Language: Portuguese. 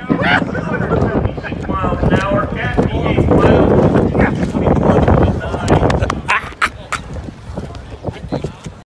Ah!